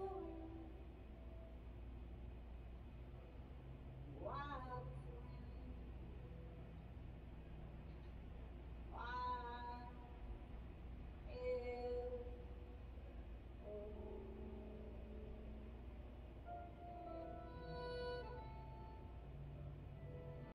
Oh.